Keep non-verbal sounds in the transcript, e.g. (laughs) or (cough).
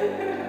Yeah. (laughs)